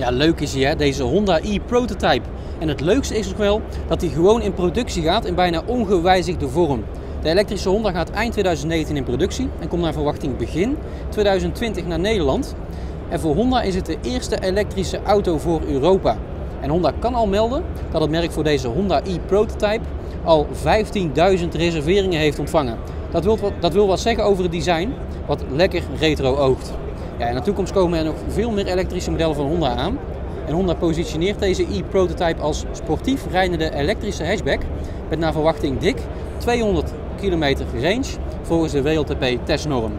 Ja, leuk is hij hè, deze Honda e-prototype. En het leukste is nog wel dat hij gewoon in productie gaat in bijna ongewijzigde vorm. De elektrische Honda gaat eind 2019 in productie en komt naar verwachting begin 2020 naar Nederland. En voor Honda is het de eerste elektrische auto voor Europa. En Honda kan al melden dat het merk voor deze Honda e-prototype al 15.000 reserveringen heeft ontvangen. Dat wil, dat wil wat zeggen over het design, wat lekker retro oogt. Ja, in de toekomst komen er nog veel meer elektrische modellen van Honda aan. En Honda positioneert deze e-prototype als sportief rijdende elektrische hatchback met naar verwachting dik 200 km range volgens de WLTP testnorm.